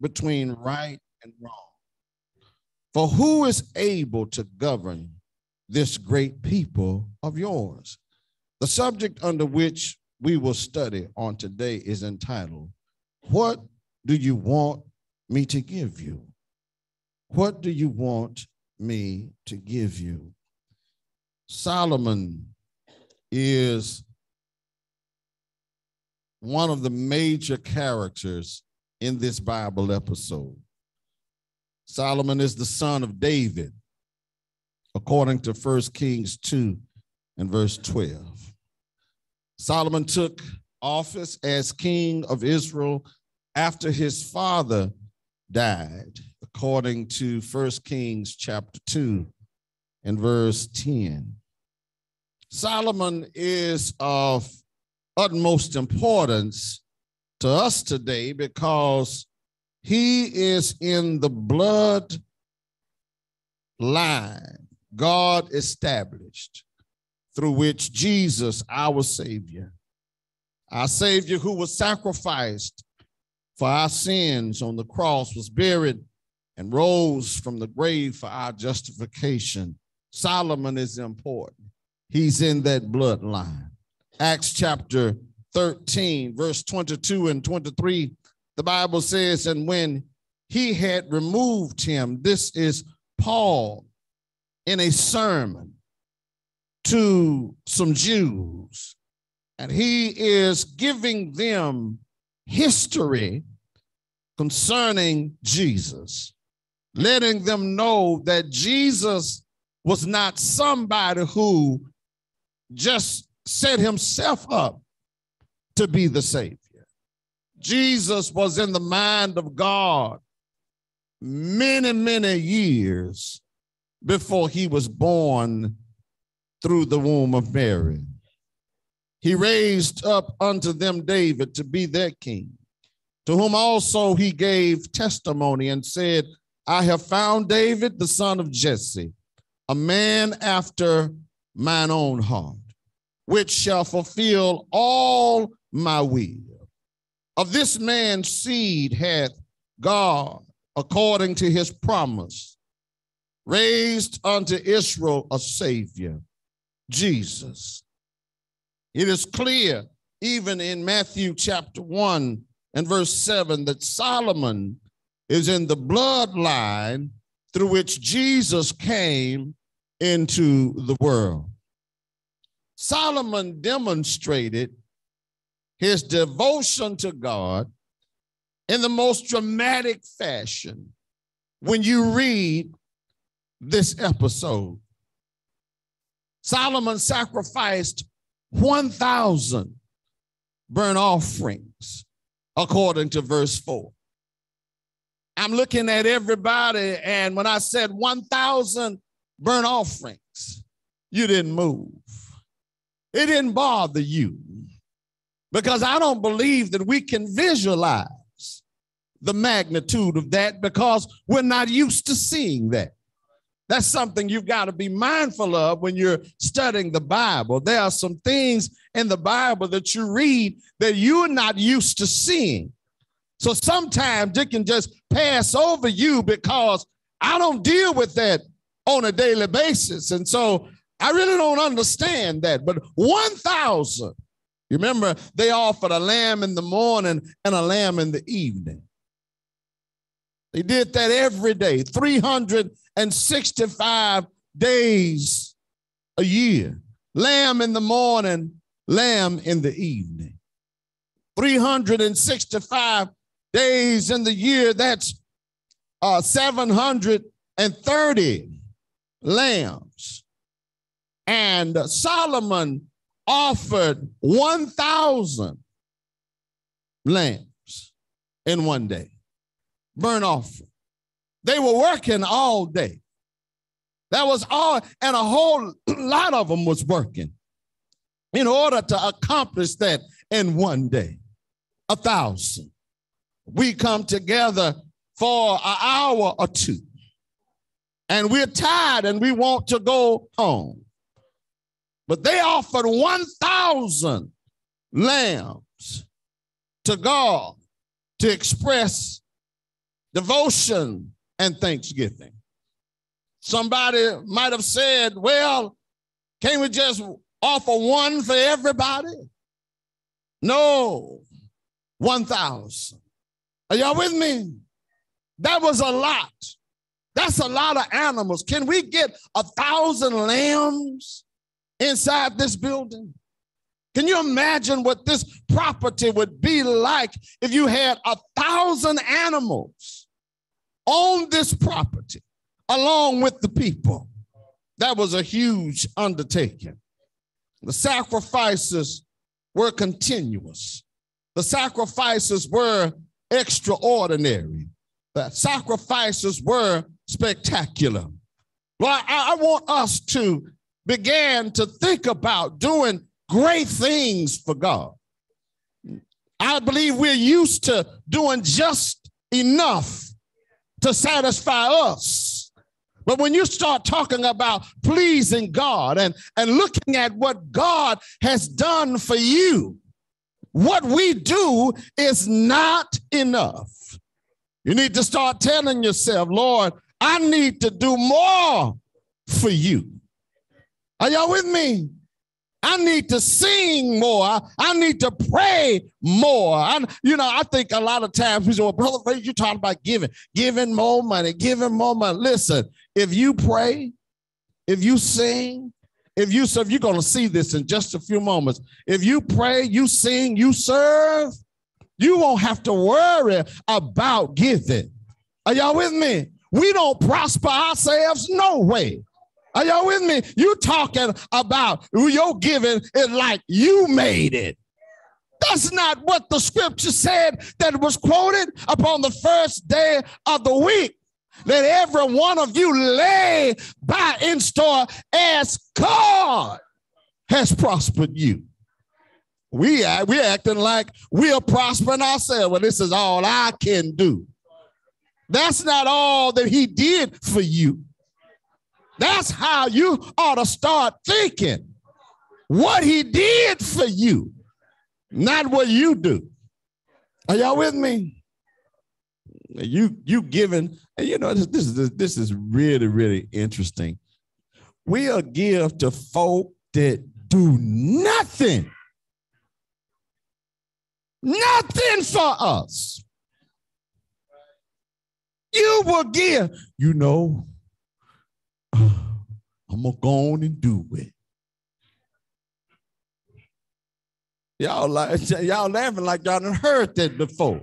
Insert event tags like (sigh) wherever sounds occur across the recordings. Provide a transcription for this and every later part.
between right and wrong. For who is able to govern this great people of yours? The subject under which we will study on today is entitled, What do you want me to give you? What do you want me to give you? Solomon is one of the major characters in this Bible episode. Solomon is the son of David, according to 1 Kings 2 and verse 12. Solomon took office as king of Israel after his father died, according to 1 Kings chapter 2 and verse 10. Solomon is of utmost importance to us today because he is in the blood line God established through which Jesus, our Savior, our Savior who was sacrificed for our sins on the cross, was buried and rose from the grave for our justification. Solomon is important. He's in that bloodline. Acts chapter 13, verse 22 and 23, the Bible says, And when he had removed him, this is Paul in a sermon to some Jews, and he is giving them history concerning Jesus, letting them know that Jesus was not somebody who just set himself up to be the Savior. Jesus was in the mind of God many, many years before he was born through the womb of Mary. He raised up unto them David to be their king, to whom also he gave testimony and said, I have found David, the son of Jesse, a man after mine own heart, which shall fulfill all my will. Of this man's seed hath God, according to his promise, raised unto Israel a Savior, Jesus. It is clear, even in Matthew chapter 1 and verse 7, that Solomon is in the bloodline through which Jesus came into the world. Solomon demonstrated his devotion to God in the most dramatic fashion when you read this episode. Solomon sacrificed 1,000 burnt offerings, according to verse 4. I'm looking at everybody, and when I said 1,000 burnt offerings, you didn't move. It didn't bother you because I don't believe that we can visualize the magnitude of that because we're not used to seeing that. That's something you've got to be mindful of when you're studying the Bible. There are some things in the Bible that you read that you're not used to seeing. So sometimes it can just pass over you because I don't deal with that on a daily basis. And so I really don't understand that. But 1,000 you remember they offered a lamb in the morning and a lamb in the evening. They did that every day, 365 days a year. Lamb in the morning, lamb in the evening. 365 days in the year, that's uh, 730 lambs. And Solomon offered 1,000 lambs in one day, burnt offering. They were working all day. That was all, and a whole (clears throat) lot of them was working in order to accomplish that in one day. A thousand. We come together for an hour or two, and we're tired and we want to go home. But they offered 1,000 lambs to God to express devotion, and thanksgiving. Somebody might have said, well, can't we just offer one for everybody? No, 1,000. Are y'all with me? That was a lot. That's a lot of animals. Can we get a thousand lambs inside this building? Can you imagine what this property would be like if you had a thousand animals on this property along with the people? That was a huge undertaking. The sacrifices were continuous, the sacrifices were extraordinary, the sacrifices were spectacular. Well, I, I want us to begin to think about doing great things for God. I believe we're used to doing just enough to satisfy us. But when you start talking about pleasing God and, and looking at what God has done for you, what we do is not enough. You need to start telling yourself, Lord, I need to do more for you. Are y'all with me? I need to sing more. I need to pray more. I, you know, I think a lot of times we say, well, Brother Fraser, you talking about giving, giving more money, giving more money. Listen, if you pray, if you sing, if you serve, you're going to see this in just a few moments. If you pray, you sing, you serve, you won't have to worry about giving. Are y'all with me? We don't prosper ourselves no way. Are y'all with me? You talking about your giving is like you made it. That's not what the scripture said that was quoted upon the first day of the week. That every one of you lay by in store as God has prospered you. We are we acting like we are prospering ourselves. Well, this is all I can do. That's not all that he did for you. That's how you ought to start thinking. What he did for you, not what you do. Are y'all with me? You you giving, and you know this, this is this is really really interesting. We'll give to folk that do nothing, nothing for us. You will give, you know, I'm gonna go on and do it. Y'all like (laughs) y'all laughing like y'all done heard that before.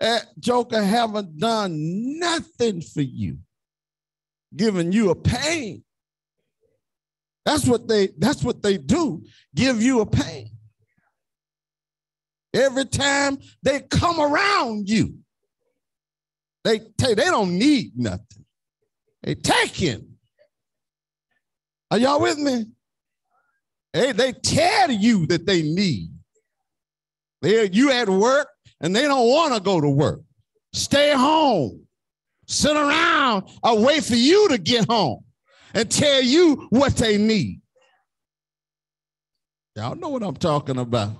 That Joker haven't done nothing for you, giving you a pain. That's what they that's what they do, give you a pain. Every time they come around you, they tell they don't need nothing. They taking. Are y'all with me? Hey, they tell you that they need. They you at work and they don't want to go to work. Stay home. Sit around or wait for you to get home and tell you what they need. Y'all know what I'm talking about.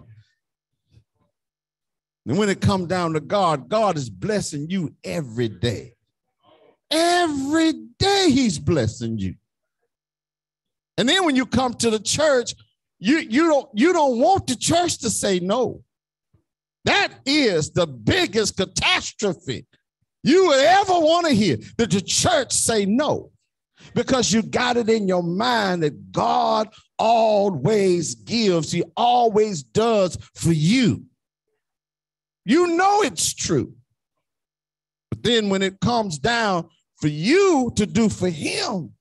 And when it comes down to God, God is blessing you every day. Every day he's blessing you. And then when you come to the church, you, you, don't, you don't want the church to say no. That is the biggest catastrophe you would ever want to hear that the church say no because you got it in your mind that God always gives, He always does for you. You know it's true. But then when it comes down for you to do for him,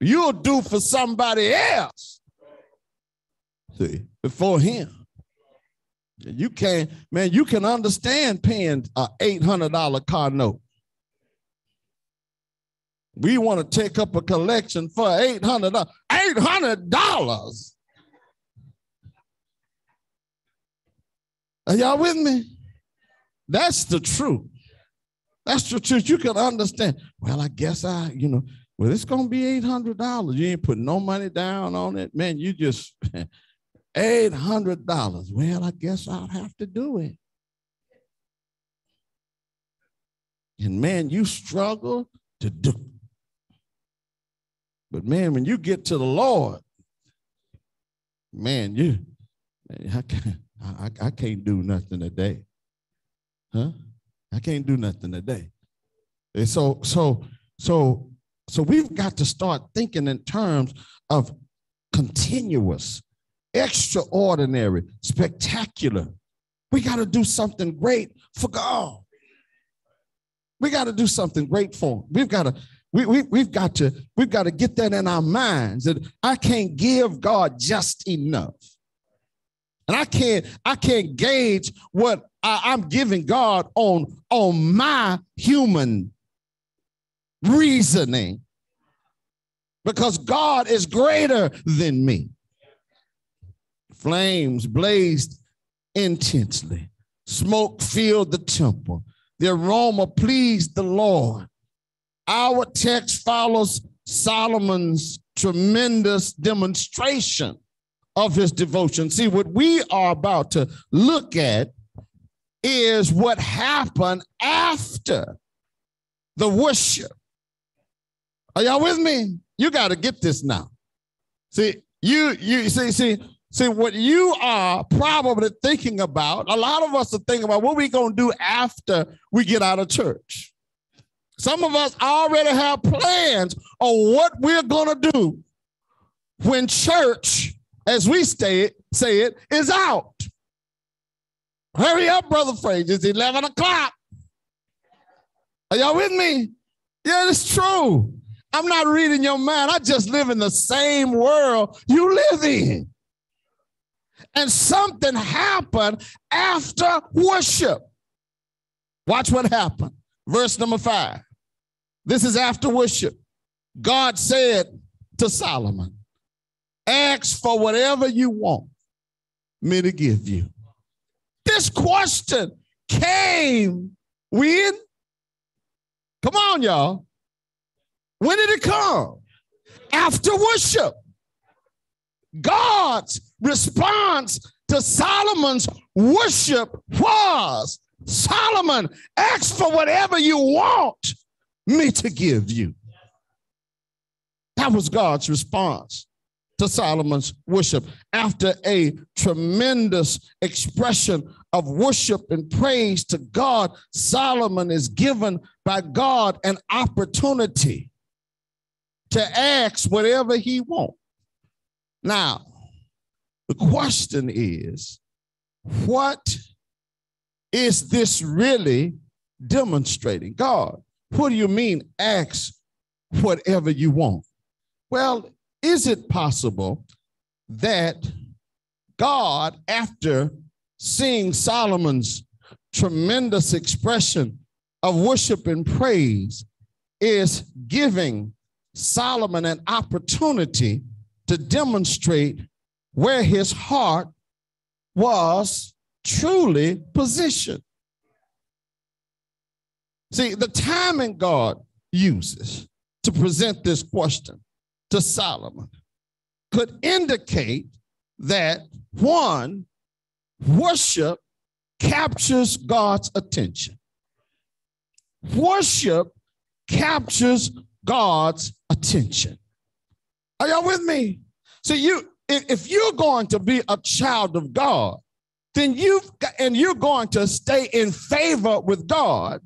you'll do for somebody else. See, before him. You can't, man, you can understand paying a $800 car note. We want to take up a collection for $800. $800. Are y'all with me? That's the truth. That's the truth. You can understand. Well, I guess I, you know, well, it's gonna be eight hundred dollars. You ain't put no money down on it, man. You just (laughs) eight hundred dollars. Well, I guess I'll have to do it. And man, you struggle to do. But man, when you get to the Lord, man, you, (laughs) I can't, I, I can't do nothing today. Huh? I can't do nothing today. And so, so, so, so we've got to start thinking in terms of continuous, extraordinary, spectacular. We got to do something great for God. We got to do something great for him. We've got to we, we, we've got to we've got to get that in our minds that I can't give God just enough. And I can't I can't gauge what I, am giving God on, on my human reasoning because God is greater than me. Flames blazed intensely, smoke filled the temple. The aroma pleased the Lord. Our text follows Solomon's tremendous demonstration of his devotion. See, what we are about to look at is what happened after the worship. Are y'all with me? You got to get this now. See, you you see see see what you are probably thinking about. A lot of us are thinking about what we're going to do after we get out of church. Some of us already have plans on what we're going to do when church, as we say it, say it, is out. Hurry up, Brother Frazier. It's 11 o'clock. Are y'all with me? Yeah, it's true. I'm not reading your mind. I just live in the same world you live in. And something happened after worship. Watch what happened. Verse number five. This is after worship. God said to Solomon, Ask for whatever you want me to give you. This question came when? Come on, y'all. When did it come? After worship. God's response to Solomon's worship was Solomon, ask for whatever you want me to give you. That was God's response to Solomon's worship. After a tremendous expression of worship and praise to God, Solomon is given by God an opportunity to ask whatever he wants. Now, the question is what is this really demonstrating? God, what do you mean, ask whatever you want? Well, is it possible that God, after seeing Solomon's tremendous expression of worship and praise, is giving Solomon an opportunity to demonstrate where his heart was truly positioned. See, the timing God uses to present this question to Solomon could indicate that one, worship captures God's attention. Worship captures God's attention. Are y'all with me? So you if you're going to be a child of God, then you've and you're going to stay in favor with God,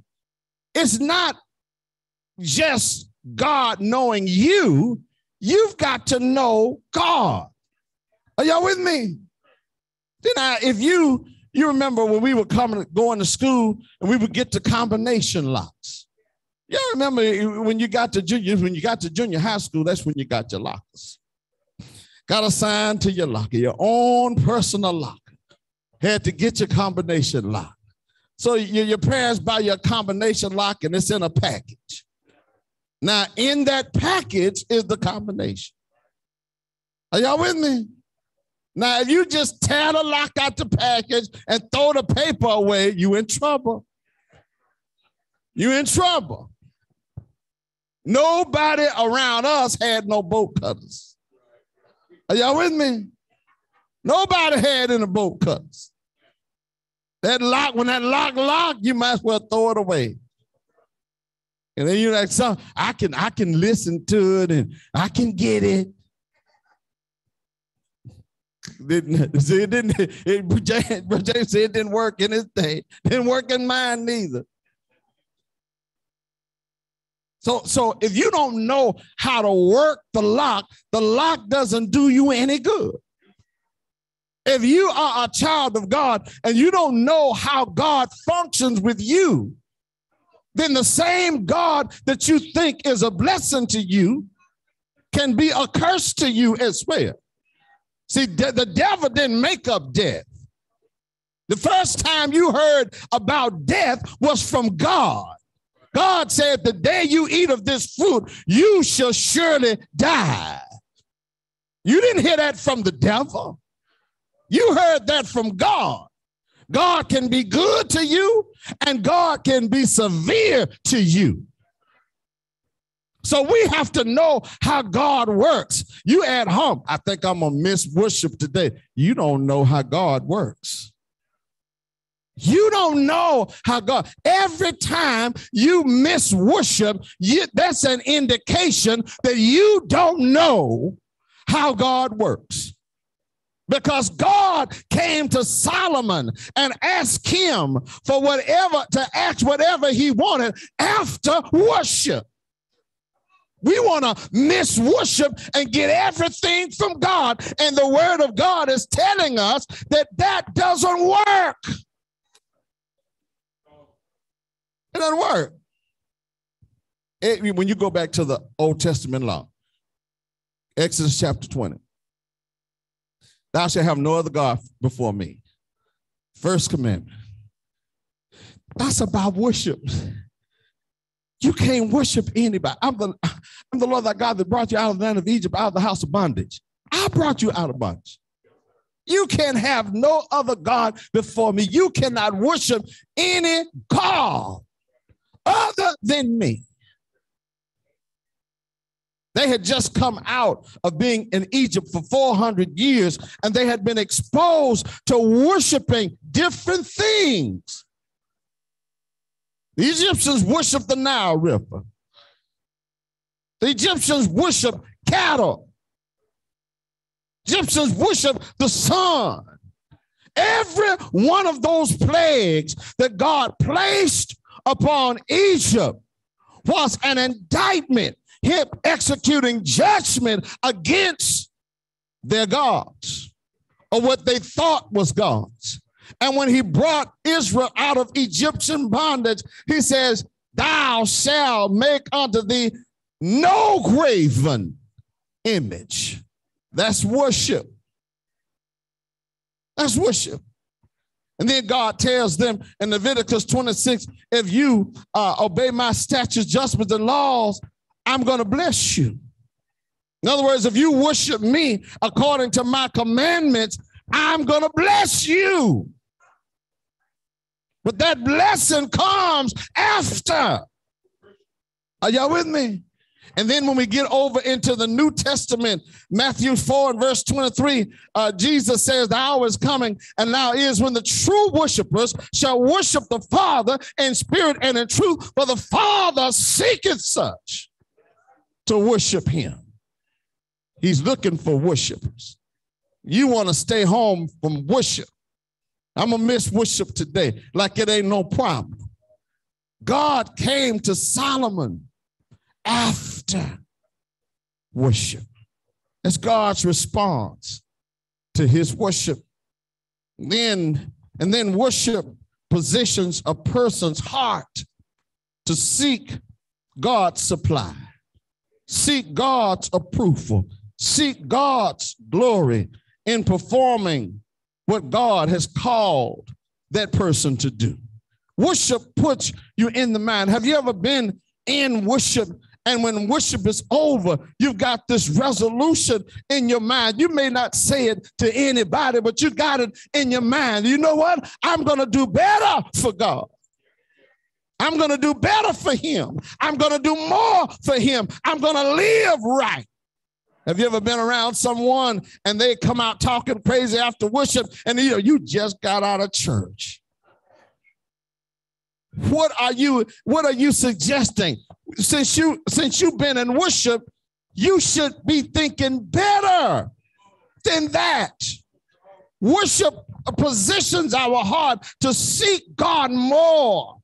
it's not just God knowing you, you've got to know God. Are y'all with me? Then I, if you you remember when we were coming going to school and we would get to combination locks. Yeah, remember when you got to junior when you got to junior high school, that's when you got your lockers. Got assigned to your locker, your own personal locker. Had to get your combination lock. So your, your parents buy your combination lock and it's in a package. Now, in that package is the combination. Are y'all with me? Now, if you just tear the lock out the package and throw the paper away, you in trouble. You in trouble. Nobody around us had no bolt cutters. Are y'all with me? Nobody had any bolt cutters. That lock, when that lock locked, you might as well throw it away. And then you're like, so I can I can listen to it and I can get it. Didn't (laughs) see it didn't it, James, James said it didn't work in his day, didn't work in mine neither. So, so if you don't know how to work the lock, the lock doesn't do you any good. If you are a child of God and you don't know how God functions with you, then the same God that you think is a blessing to you can be a curse to you as well. See, de- the devil didn't make up death. The first time you heard about death was from God. God said, The day you eat of this fruit, you shall surely die. You didn't hear that from the devil. You heard that from God. God can be good to you and God can be severe to you. So we have to know how God works. You at home, I think I'm gonna miss worship today. You don't know how God works. You don't know how God, every time you miss worship, you, that's an indication that you don't know how God works. Because God came to Solomon and asked him for whatever, to ask whatever he wanted after worship. We want to miss worship and get everything from God. And the word of God is telling us that that doesn't work. It doesn't work. It, when you go back to the Old Testament law, Exodus chapter 20, thou shalt have no other God before me. First commandment. That's about worship. You can't worship anybody. I'm the, I'm the Lord that God that brought you out of the land of Egypt, out of the house of bondage. I brought you out of bondage. You can have no other God before me. You cannot worship any God other than me. They had just come out of being in Egypt for 400 years and they had been exposed to worshiping different things. The Egyptians worshiped the Nile River. The Egyptians worshiped cattle. Egyptians worshiped the sun. Every one of those plagues that God placed upon Egypt was an indictment, him executing judgment against their gods or what they thought was gods. And when he brought Israel out of Egyptian bondage, he says, Thou shalt make unto thee no graven image. That's worship. That's worship. And then God tells them in Leviticus 26 if you uh, obey my statutes, judgments, and laws, I'm going to bless you. In other words, if you worship me according to my commandments, I'm going to bless you. But that blessing comes after. Are y'all with me? And then when we get over into the New Testament, Matthew 4 and verse 23, uh, Jesus says, The hour is coming, and now is when the true worshipers shall worship the Father in spirit and in truth, for the Father seeketh such to worship him. He's looking for worshipers. You want to stay home from worship. I'm going to miss worship today like it ain't no problem. God came to Solomon after worship. That's God's response to his worship. Then, and then worship positions a person's heart to seek God's supply, seek God's approval, seek God's glory in performing what God has called that person to do. Worship puts you in the mind. Have you ever been in worship and when worship is over, you've got this resolution in your mind. You may not say it to anybody, but you got it in your mind. You know what? I'm going to do better for God. I'm going to do better for him. I'm going to do more for him. I'm going to live right. Have you ever been around someone and they come out talking crazy after worship and you know, you just got out of church? What are you what are you suggesting? Since you since you've been in worship, you should be thinking better than that. Worship positions our heart to seek God more,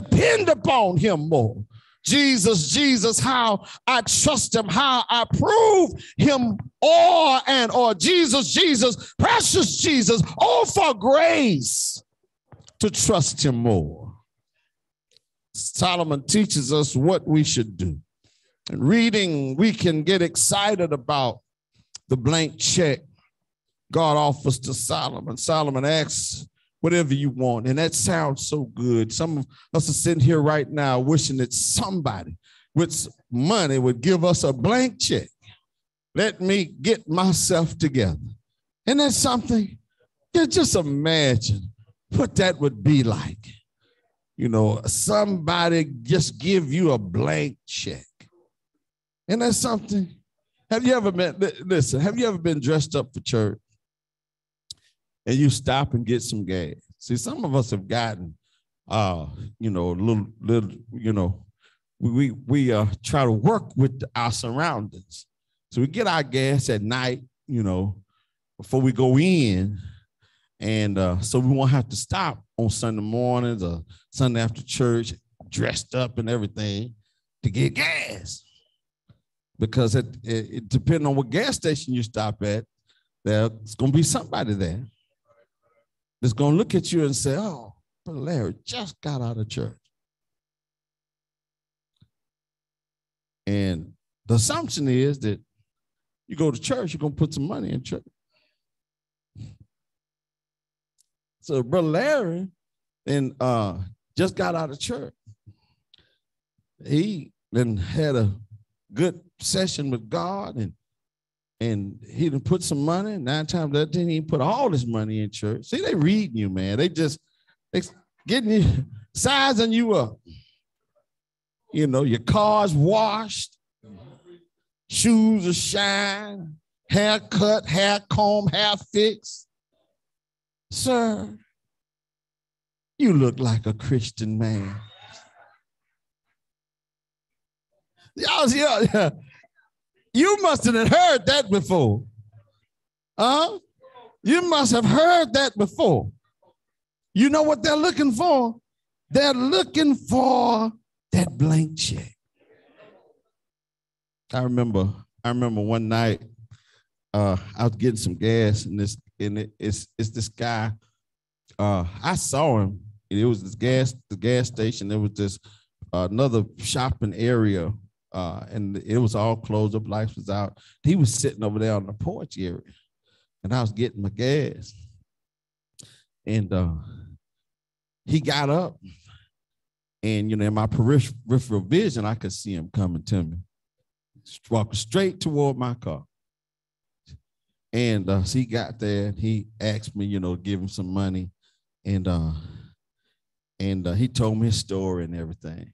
depend upon Him more. Jesus, Jesus, how I trust him, how I prove him or and or Jesus, Jesus, precious Jesus, all for grace to trust him more. Solomon teaches us what we should do. And reading, we can get excited about the blank check God offers to Solomon. Solomon asks, whatever you want. And that sounds so good. Some of us are sitting here right now wishing that somebody with money would give us a blank check. Let me get myself together. And that's something, yeah, just imagine what that would be like. You know, somebody just give you a blank check. And that's something. Have you ever been, listen, have you ever been dressed up for church? And you stop and get some gas. See, some of us have gotten uh, you know, a little little, you know, we we, we uh try to work with our surroundings. So we get our gas at night, you know, before we go in. And uh, so we won't have to stop on Sunday mornings or Sunday after church, dressed up and everything to get gas. Because it, it, it depending on what gas station you stop at, there's gonna be somebody there that's gonna look at you and say, Oh, Brother Larry just got out of church. And the assumption is that you go to church, you're gonna put some money in church. So Brother Larry and uh, just got out of church. He then had a good session with God and and he didn't put some money. Nine times of ten, he put all his money in church. See, they reading you, man. They just they getting you, (laughs) sizing you up. You know, your car's washed, shoes are shine, hair cut, hair comb, hair fixed. Sir, you look like a Christian man. Y'all, (laughs) yeah, you must have heard that before. Huh? You must have heard that before. You know what they're looking for? They're looking for that blank check. I remember, I remember one night uh, I was getting some gas, and this and it, it's it's this guy. Uh, I saw him. It was this gas the gas station. There was this uh, another shopping area, uh, and it was all closed up. Lights was out. He was sitting over there on the porch area, and I was getting my gas. And uh, he got up, and you know, in my peripheral vision, I could see him coming to me, walking straight toward my car. And uh, so he got there and he asked me, you know, give him some money. And uh, and uh, he told me his story and everything.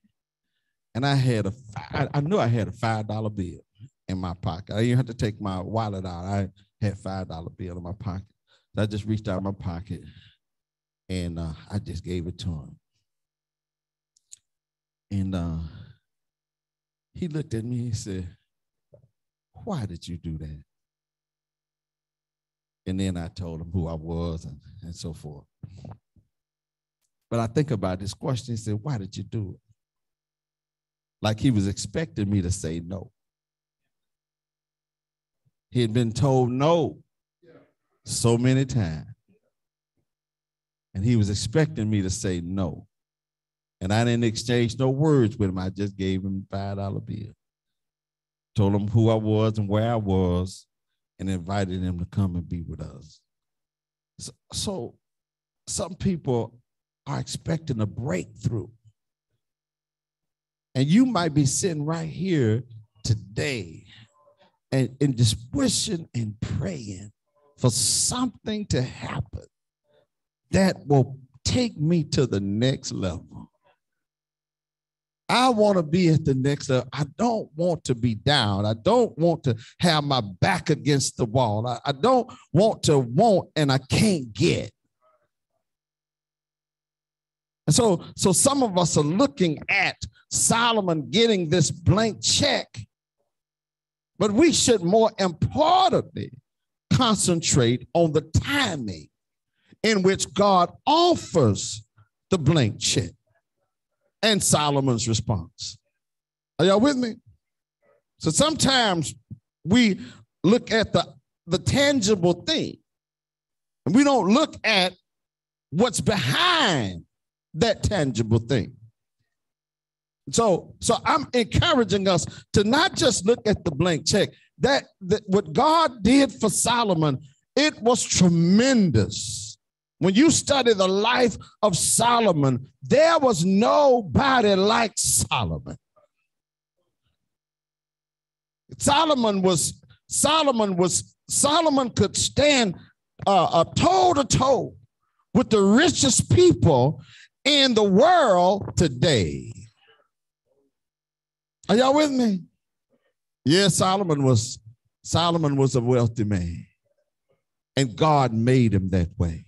And I had a, I, I knew I had a five dollar bill in my pocket. I didn't have to take my wallet out. I had five dollar bill in my pocket. So I just reached out my pocket and uh, I just gave it to him. And uh, he looked at me and said, Why did you do that? And then I told him who I was and, and so forth. But I think about this question. He said, Why did you do it? Like he was expecting me to say no. He had been told no so many times. And he was expecting me to say no. And I didn't exchange no words with him. I just gave him five dollar bill. Told him who I was and where I was, and invited him to come and be with us. So, so some people are expecting a breakthrough. And you might be sitting right here today and, and just wishing and praying for something to happen that will take me to the next level. I want to be at the next level. I don't want to be down. I don't want to have my back against the wall. I, I don't want to want and I can't get. And so, so some of us are looking at Solomon getting this blank check, but we should more importantly concentrate on the timing in which God offers the blank check and Solomon's response. Are y'all with me? So sometimes we look at the, the tangible thing and we don't look at what's behind that tangible thing. So, so I'm encouraging us to not just look at the blank check. That, that what God did for Solomon, it was tremendous. When you study the life of Solomon, there was nobody like Solomon. Solomon was Solomon was Solomon could stand uh, toe to toe with the richest people in the world today. Are y'all with me? Yes, Solomon was Solomon was a wealthy man, and God made him that way.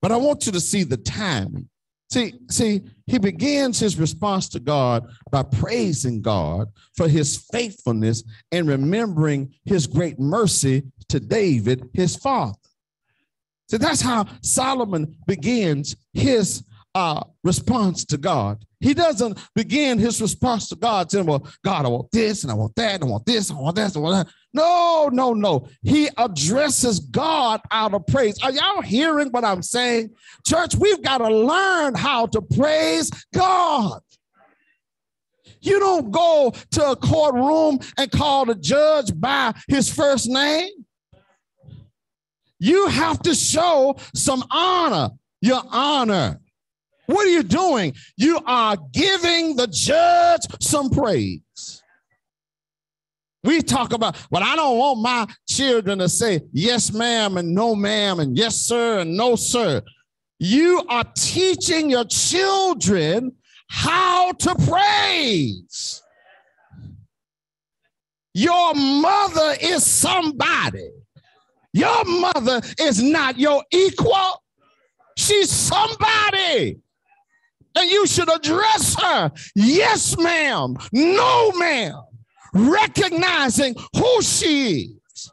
But I want you to see the timing. See, see, he begins his response to God by praising God for his faithfulness and remembering his great mercy to David, his father. So that's how Solomon begins his uh, response to God. He doesn't begin his response to God saying, Well, God, I want this and I want that, and I want this, and I want this, and I want that. No, no, no. He addresses God out of praise. Are y'all hearing what I'm saying? Church, we've got to learn how to praise God. You don't go to a courtroom and call the judge by his first name. You have to show some honor, your honor. What are you doing? You are giving the judge some praise. We talk about, well, I don't want my children to say yes, ma'am, and no, ma'am, and yes, sir, and no, sir. You are teaching your children how to praise. Your mother is somebody. Your mother is not your equal. She's somebody and you should address her. Yes, ma'am. No, ma'am. Recognizing who she is.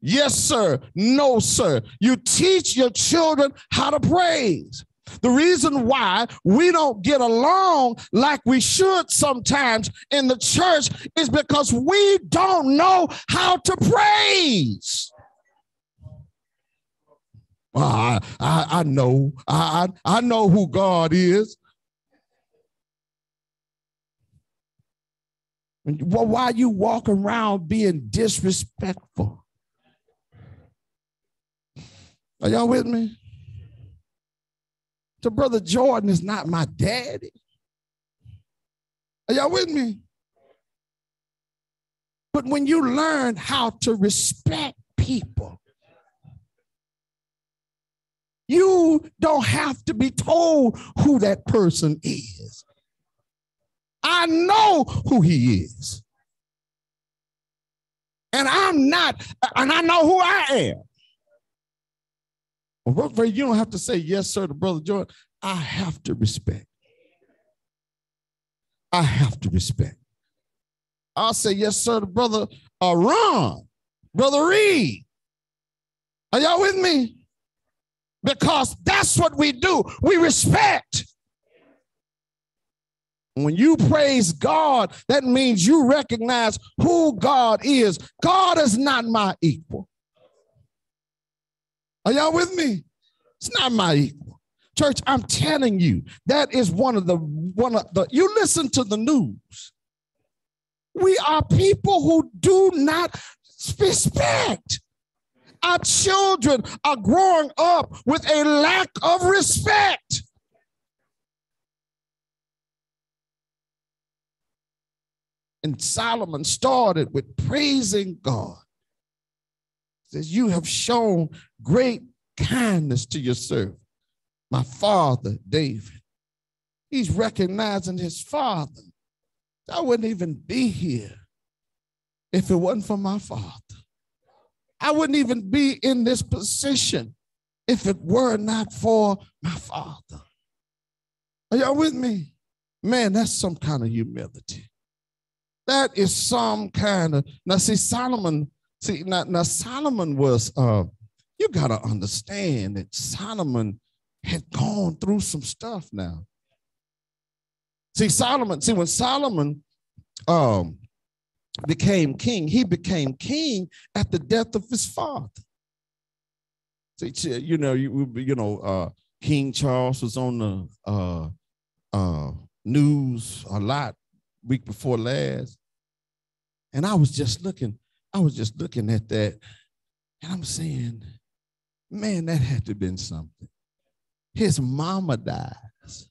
Yes, sir. No, sir. You teach your children how to praise. The reason why we don't get along like we should sometimes in the church is because we don't know how to praise. I, I, I know. I, I know who God is. Well, why you walk around being disrespectful? Are y'all with me? So, Brother Jordan is not my daddy. Are y'all with me? But when you learn how to respect people, you don't have to be told who that person is. I know who he is. And I'm not, and I know who I am. Well, you don't have to say yes, sir, to Brother Jordan. I have to respect. I have to respect. I'll say yes, sir, to Brother uh, Ron, Brother Reed. Are y'all with me? Because that's what we do. We respect. When you praise God, that means you recognize who God is. God is not my equal. Are y'all with me? It's not my equal. Church, I'm telling you, that is one of the one of the you listen to the news. We are people who do not respect. Our children are growing up with a lack of respect. And Solomon started with praising God. says, You have shown great kindness to your servant, my father David. He's recognizing his father. I wouldn't even be here if it wasn't for my father. I wouldn't even be in this position if it were not for my father. Are y'all with me? Man, that's some kind of humility. That is some kind of now. See, Solomon. See, now, now Solomon was. Uh, you gotta understand that Solomon had gone through some stuff. Now, see, Solomon. See, when Solomon um, became king, he became king at the death of his father. See, you know, you you know, uh, King Charles was on the uh, uh, news a lot week before last. And I was just looking, I was just looking at that, and I'm saying, man, that had to have been something. His mama dies,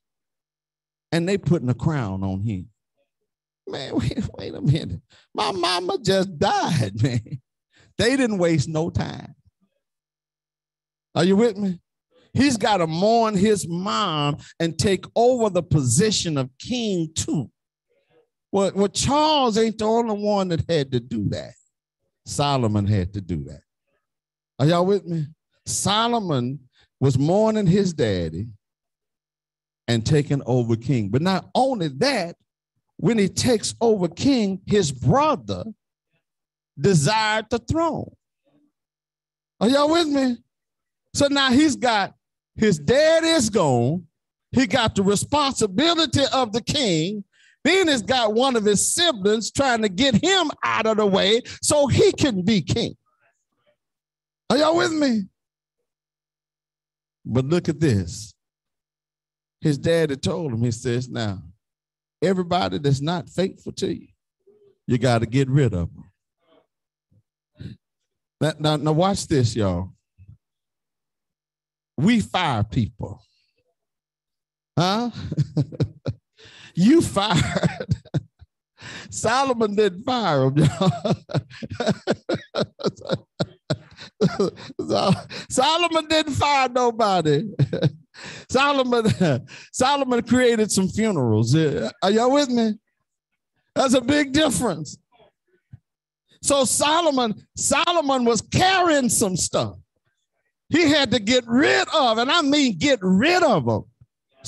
and they putting a crown on him. Man, (laughs) wait, wait a minute. My mama just died, (laughs) man. They didn't waste no time. Are you with me? He's got to mourn his mom and take over the position of king too. Well, well, Charles ain't the only one that had to do that. Solomon had to do that. Are y'all with me? Solomon was mourning his daddy and taking over king. But not only that, when he takes over king, his brother desired the throne. Are y'all with me? So now he's got his dad is gone. He got the responsibility of the king. Then he's got one of his siblings trying to get him out of the way so he can be king. Are y'all with me? But look at this. His daddy told him, he says, now, everybody that's not faithful to you, you got to get rid of them. Now, now, now watch this, y'all we fire people. Huh? (laughs) you fired. (laughs) Solomon didn't fire him, (laughs) (laughs) Solomon didn't fire nobody. (laughs) Solomon, (laughs) Solomon created some funerals. Are y'all with me? That's a big difference. So Solomon, Solomon was carrying some stuff. He had to get rid of, and I mean get rid of them.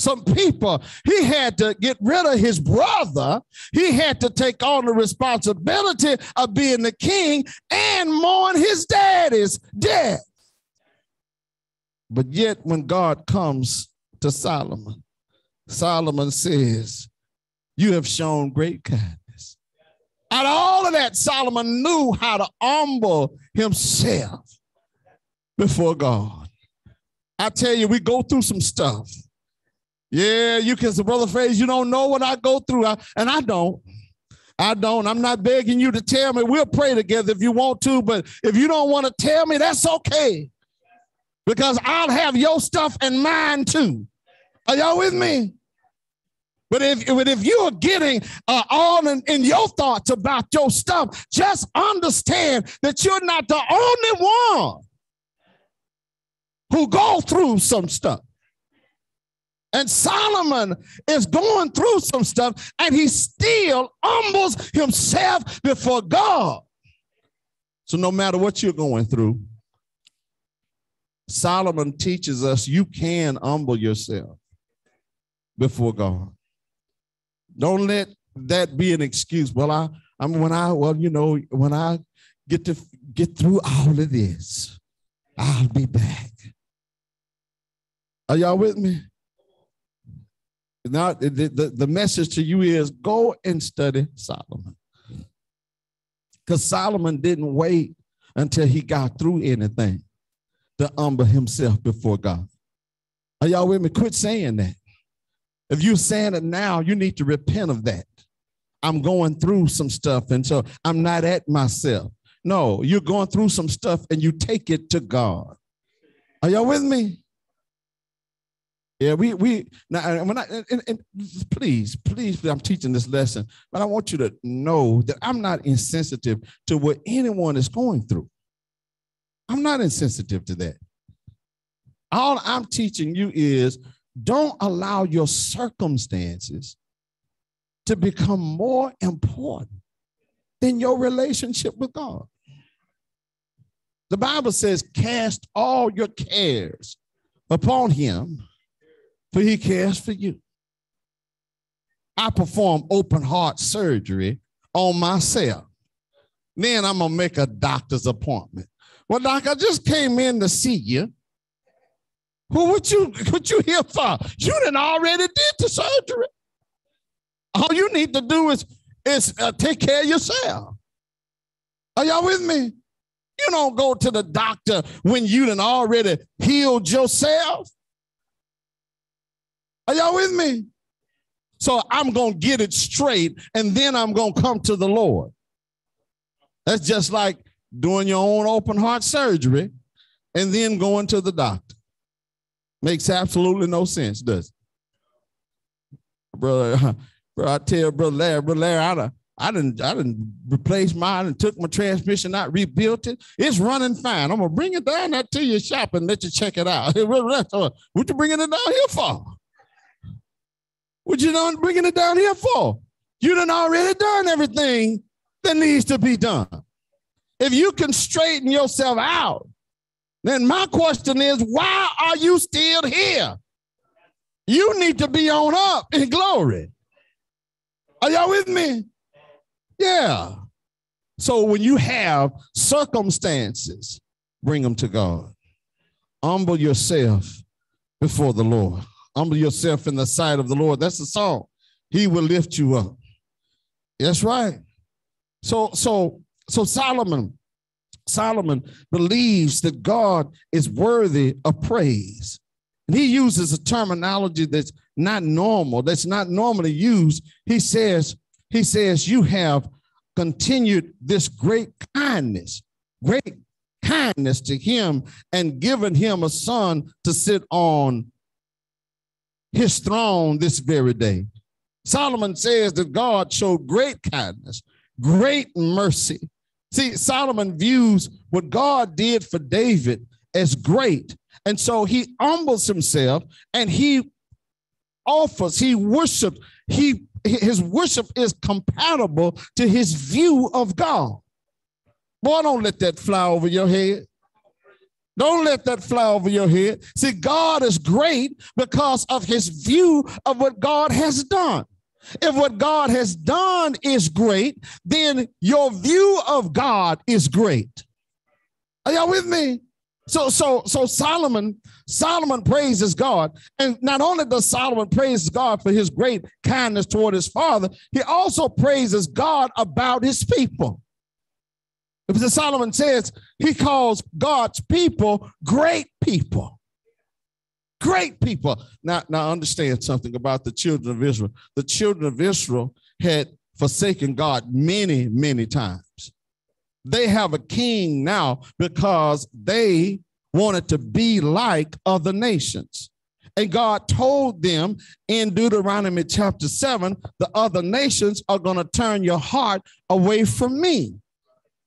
Some people, he had to get rid of his brother. He had to take on the responsibility of being the king and mourn his daddy's death. But yet, when God comes to Solomon, Solomon says, You have shown great kindness. Out of all of that, Solomon knew how to humble himself before God. I tell you, we go through some stuff. Yeah, you can say, Brother Faze, you don't know what I go through. I, and I don't. I don't. I'm not begging you to tell me. We'll pray together if you want to, but if you don't want to tell me, that's okay. Because I'll have your stuff and mine too. Are y'all with me? But if, but if you are getting uh, all in, in your thoughts about your stuff, just understand that you're not the only one who go through some stuff. And Solomon is going through some stuff and he still humbles himself before God. So, no matter what you're going through, Solomon teaches us you can humble yourself before God. Don't let that be an excuse. Well, I, I'm when I, well, you know, when I get to get through all of this, I'll be back. Are y'all with me? Now, the, the, the message to you is go and study Solomon. Because Solomon didn't wait until he got through anything to humble himself before God. Are y'all with me? Quit saying that. If you're saying it now, you need to repent of that. I'm going through some stuff, and so I'm not at myself. No, you're going through some stuff and you take it to God. Are y'all with me? Yeah, we we now and when I and, and please, please, I'm teaching this lesson, but I want you to know that I'm not insensitive to what anyone is going through. I'm not insensitive to that. All I'm teaching you is don't allow your circumstances to become more important than your relationship with God. The Bible says, cast all your cares upon him, for he cares for you. I perform open heart surgery on myself. Then I'm gonna make a doctor's appointment. Well, doc, I just came in to see you. Well, what you what you here for? You didn't already did the surgery. All you need to do is is uh, take care of yourself. Are y'all with me? You don't go to the doctor when you done already healed yourself. Are y'all with me? So I'm going to get it straight and then I'm going to come to the Lord. That's just like doing your own open heart surgery and then going to the doctor. Makes absolutely no sense, does it? Brother, (laughs) bro, I tell Brother Larry, Brother Larry, I done, I didn't, I didn't replace mine and took my transmission out, rebuilt it. It's running fine. I'm gonna bring it down there to your shop and let you check it out. (laughs) what you bringing it down here for? What you done bringing it down here for? You done already done everything that needs to be done. If you can straighten yourself out, then my question is, why are you still here? You need to be on up in glory. Are y'all with me? Yeah. So when you have circumstances, bring them to God. Humble yourself before the Lord. Humble yourself in the sight of the Lord. That's the song. He will lift you up. That's right. So, so, so Solomon, Solomon believes that God is worthy of praise. And he uses a terminology that's not normal, that's not normally used. He says, he says, you have continued this great kindness, great kindness to him and given him a son to sit on his throne this very day. Solomon says that God showed great kindness, great mercy. See, Solomon views what God did for David as great. And so he humbles himself and he offers, he worships, he his worship is compatible to his view of God. Boy, don't let that fly over your head. Don't let that fly over your head. See, God is great because of his view of what God has done. If what God has done is great, then your view of God is great. Are y'all with me? So, so, so Solomon, Solomon praises God. And not only does Solomon praise God for his great kindness toward his father, he also praises God about his people. Because Solomon says he calls God's people great people. Great people. Now, now understand something about the children of Israel. The children of Israel had forsaken God many, many times. They have a king now because they wanted to be like other nations. And God told them in Deuteronomy chapter 7 the other nations are going to turn your heart away from me.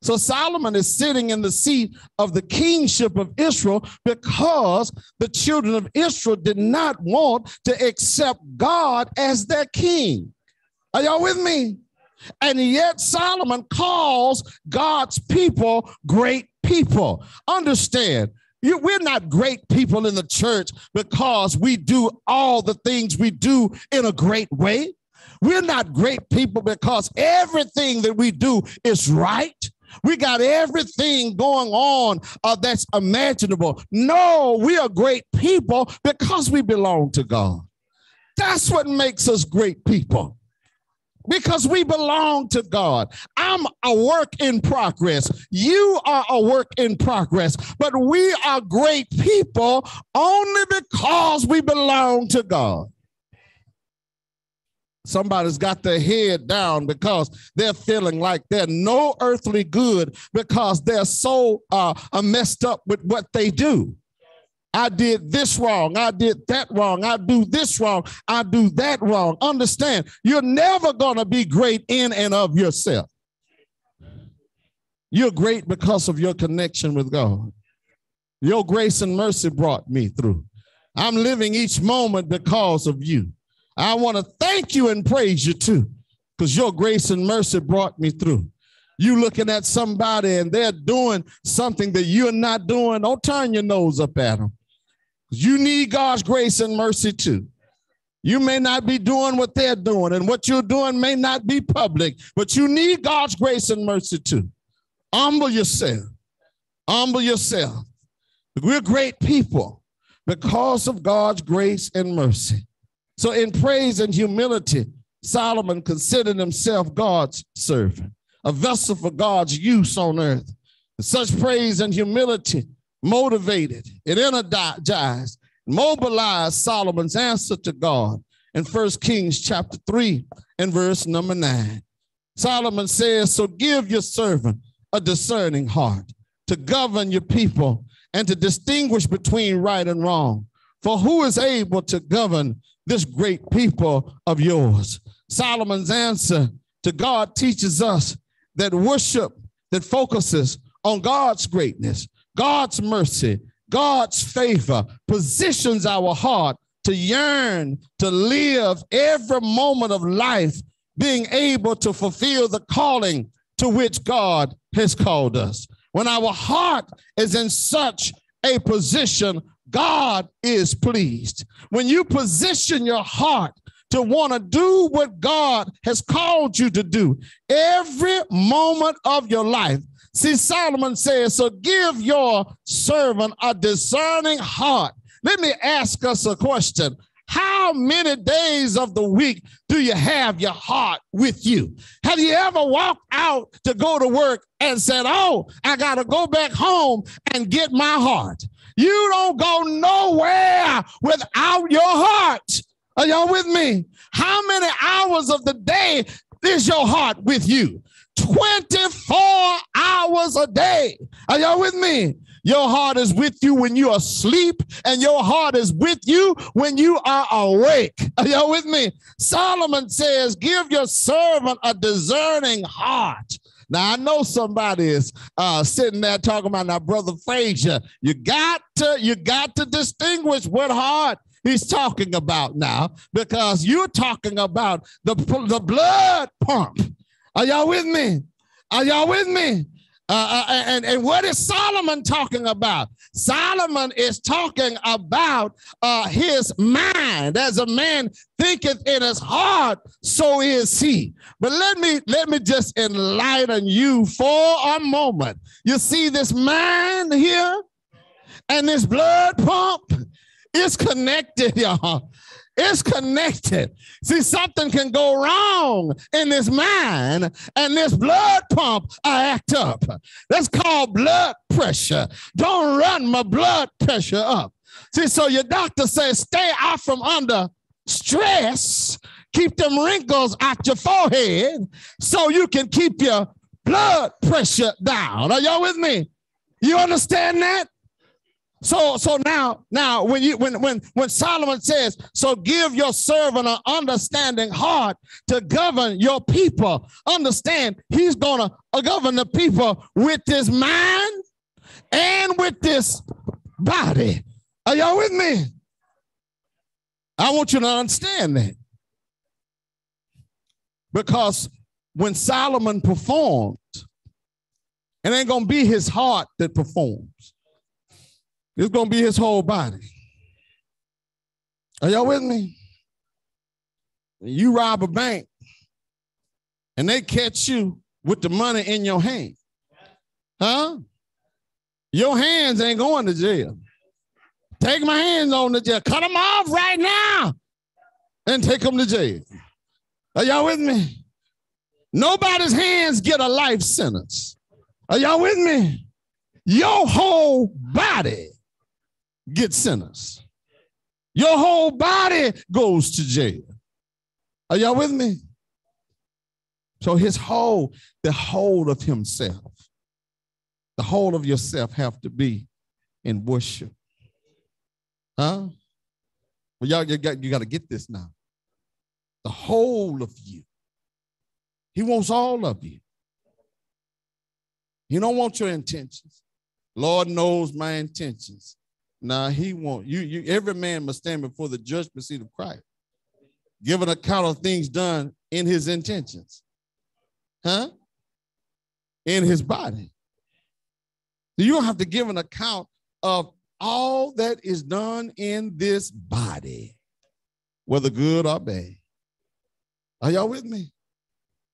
So Solomon is sitting in the seat of the kingship of Israel because the children of Israel did not want to accept God as their king. Are y'all with me? And yet Solomon calls God's people great people. Understand, you, we're not great people in the church because we do all the things we do in a great way. We're not great people because everything that we do is right. We got everything going on uh, that's imaginable. No, we are great people because we belong to God. That's what makes us great people because we belong to God. I'm a work in progress. You are a work in progress, but we are great people only because we belong to God. Somebody's got their head down because they're feeling like they're no earthly good because they're so uh, messed up with what they do. I did this wrong. I did that wrong. I do this wrong. I do that wrong. Understand, you're never going to be great in and of yourself. You're great because of your connection with God. Your grace and mercy brought me through. I'm living each moment because of you. I want to thank you and praise you too, because your grace and mercy brought me through. You looking at somebody and they're doing something that you're not doing, don't turn your nose up at them You need God's grace and mercy too. You may not be doing what they're doing, and what you're doing may not be public, but you need God's grace and mercy too. Humble yourself. Humble yourself. We're great people because of God's grace and mercy. So, in praise and humility, Solomon considered himself God's servant, a vessel for God's use on earth. Such praise and humility motivated, it energized, mobilized Solomon's answer to God in 1 Kings chapter 3 and verse number 9. Solomon says, So give your servant a discerning heart to govern your people and to distinguish between right and wrong. For who is able to govern this great people of yours? Solomon's answer to God teaches us that worship that focuses on God's greatness, God's mercy, God's favor positions our heart to yearn to live every moment of life being able to fulfill the calling to which God has called us. When our heart is in such a position, God is pleased. When you position your heart to want to do what God has called you to do every moment of your life. See, Solomon says, So give your servant a discerning heart. Let me ask us a question. How many days of the week do you have your heart with you? Have you ever walked out to go to work and said, Oh, I got to go back home and get my heart? You don't go nowhere without your heart. Are y'all with me? How many hours of the day is your heart with you? 24 hours a day. Are y'all with me? Your heart is with you when you're asleep, and your heart is with you when you are awake. Are y'all with me? Solomon says, Give your servant a discerning heart. Now I know somebody is uh, sitting there talking about now, brother Frazier. You got to you got to distinguish what heart he's talking about now, because you're talking about the the blood pump. Are y'all with me? Are y'all with me? Uh, uh, and, and what is Solomon talking about? Solomon is talking about uh, his mind. As a man thinketh in his heart, so is he. But let me let me just enlighten you for a moment. You see this mind here and this blood pump is connected, (laughs) y'all. It's connected. See, something can go wrong in this mind, and this blood pump I act up. That's called blood pressure. Don't run my blood pressure up. See, so your doctor says stay out from under stress. Keep them wrinkles out your forehead so you can keep your blood pressure down. Are y'all with me? You understand that? So, so now, now, when you when when when Solomon says, "So give your servant an understanding heart to govern your people," understand he's gonna govern the people with his mind and with this body. Are y'all with me? I want you to understand that because when Solomon performs, it ain't gonna be his heart that performs. It's going to be his whole body. Are y'all with me? You rob a bank and they catch you with the money in your hand. Huh? Your hands ain't going to jail. Take my hands on the jail. Cut them off right now and take them to jail. Are y'all with me? Nobody's hands get a life sentence. Are y'all with me? Your whole body get sinners. Your whole body goes to jail. Are y'all with me? So his whole, the whole of himself, the whole of yourself have to be in worship. Huh? Well, y'all, you got, you got to get this now. The whole of you. He wants all of you. He don't want your intentions. Lord knows my intentions. Now he won't. You, you, every man must stand before the judgment seat of Christ, give an account of things done in his intentions, huh? In his body. You don't have to give an account of all that is done in this body, whether good or bad. Are y'all with me?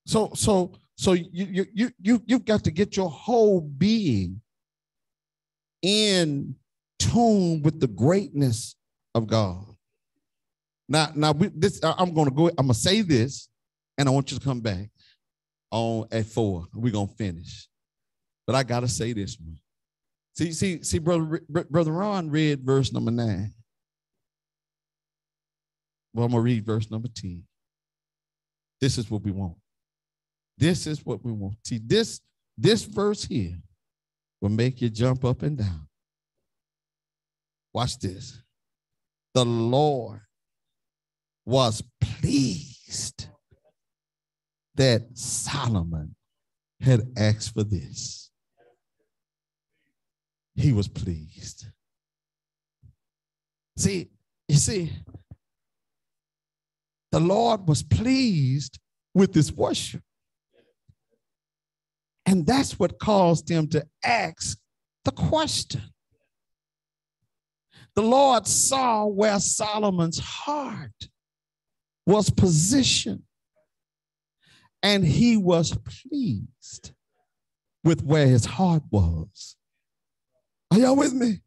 So, so, so you you you you you've got to get your whole being in tune with the greatness of God. Now, now we, this I'm gonna go. I'm gonna say this, and I want you to come back on at four. We're gonna finish, but I gotta say this one. See, see, see, brother, brother Ron read verse number nine. Well, I'm gonna read verse number 10. This is what we want. This is what we want. See, this, this verse here will make you jump up and down. Watch this. The Lord was pleased that Solomon had asked for this. He was pleased. See, you see, the Lord was pleased with this worship. And that's what caused him to ask the question. The Lord saw where Solomon's heart was positioned, and he was pleased with where his heart was. Are y'all with me?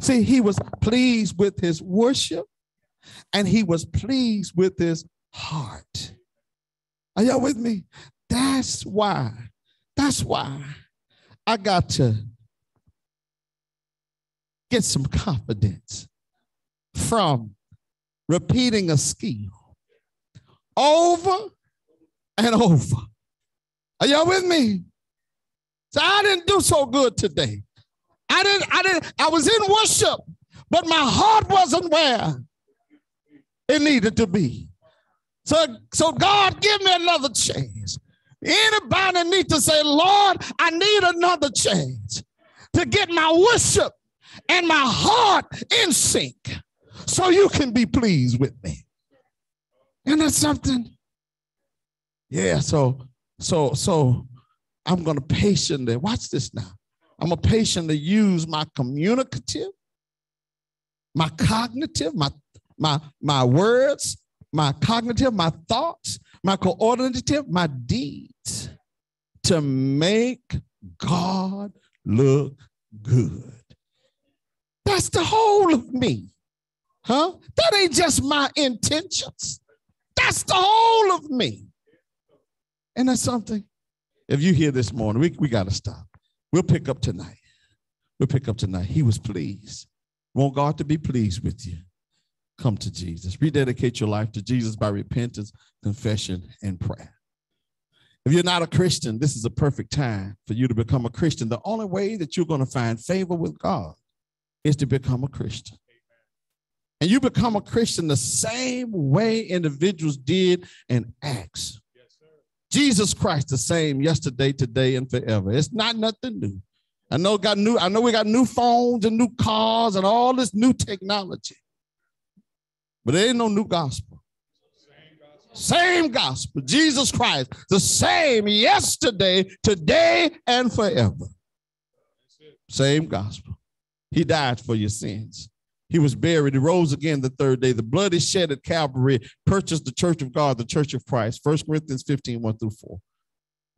See, he was pleased with his worship and he was pleased with his heart. Are y'all with me? That's why, that's why I got to get some confidence from repeating a skill over and over. Are y'all with me? So I didn't do so good today. I didn't, I didn't, I was in worship, but my heart wasn't where it needed to be. So, so God, give me another chance. Anybody need to say, Lord, I need another chance to get my worship and my heart in sync so you can be pleased with me. And that's something. Yeah, so, so, so I'm to patiently, watch this now. I'm to patiently use my communicative, my cognitive, my my, my words, my cognitive, my thoughts, my coordinative, my deeds to make God look good. That's the whole of me. Huh? That ain't just my intentions. That's the whole of me. And that's something. If you hear this morning, we, we got to stop. We'll pick up tonight. We'll pick up tonight. He was pleased. Want God to be pleased with you come to Jesus. Rededicate your life to Jesus by repentance, confession, and prayer. If you're not a Christian, this is a perfect time for you to become a Christian. The only way that you're going to find favor with God is to become a Christian. And you become a Christian the same way individuals did in Acts. Yes, Jesus Christ, the same yesterday, today, and forever. It's not nothing new. I know got new, I know we got new phones and new cars and all this new technology. But there ain't no new gospel. Same gospel. Same gospel. Jesus Christ, the same yesterday, today, and forever. Same gospel. He died for your sins. He was buried. He rose again the third day. The blood is shed at Calvary purchased the church of God, the church of Christ. 1 Corinthians 15, 1 through 4.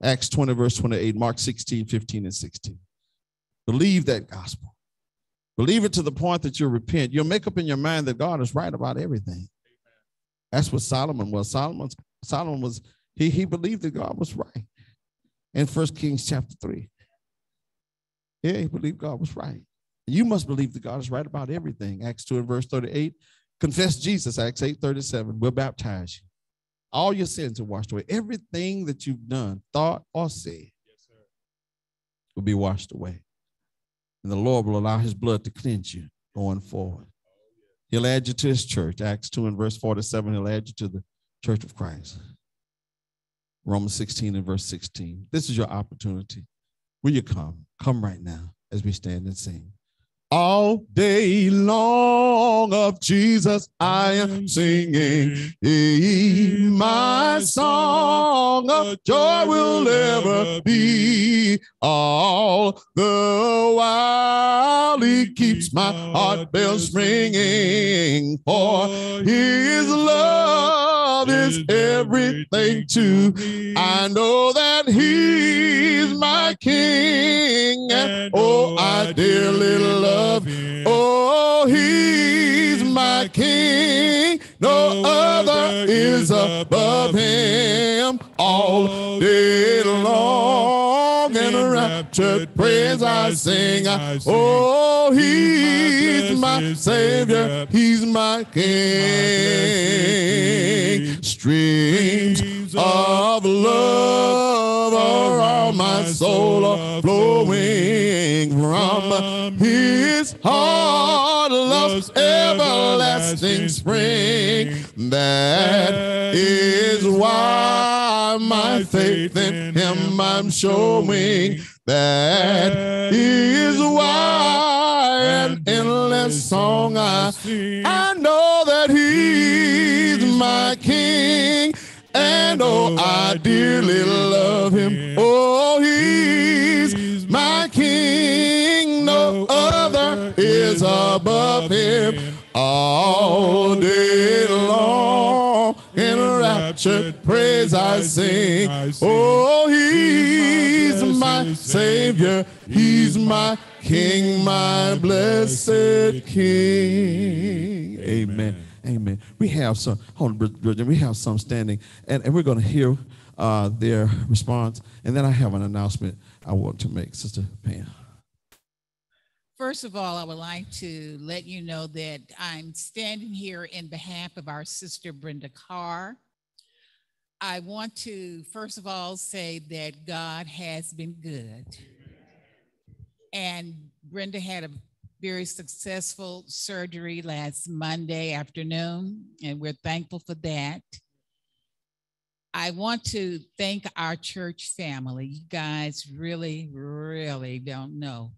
Acts 20, verse 28, Mark 16, 15, and 16. Believe that gospel. Believe it to the point that you'll repent. You'll make up in your mind that God is right about everything. That's what Solomon was. Solomon, Solomon was, he, he believed that God was right. In First Kings chapter 3. Yeah, he believed God was right. You must believe that God is right about everything. Acts 2 and verse 38. Confess Jesus, Acts 8 37. We'll baptize you. All your sins are washed away. Everything that you've done, thought, or said yes, will be washed away. And the Lord will allow his blood to cleanse you going forward. He'll add you to his church. Acts 2 and verse 47, he'll add you to the church of Christ. Romans 16 and verse 16. This is your opportunity. Will you come? Come right now as we stand and sing. All day long of Jesus I am singing. He, my song of joy will ever be. All the while he keeps my heart bells ringing. For his love is everything to me. I know that he's my king. Oh, oh, I dearly love him. Oh, he's my king. No other is above him all day long. In raptured praise I sing. Oh, he's my savior. He's my king. Streams of love are all my soul are flowing from his heart. Love's everlasting spring. That is why my faith in him I'm showing. That is why an endless song I sing. I know that he's my king. And oh, oh, I dearly love him. Oh, he's my king. No other is above him all day long. In raptured praise I sing. Oh, he's my savior. He's my king, my blessed king. Amen. Amen. We have some, hold on, Bridget, we have some standing, and, and we're going to hear uh, their response. And then I have an announcement I want to make, Sister Pam. First of all, I would like to let you know that I'm standing here in behalf of our sister Brenda Carr. I want to, first of all, say that God has been good. And Brenda had a very successful surgery last Monday afternoon, and we're thankful for that. I want to thank our church family. You guys really, really don't know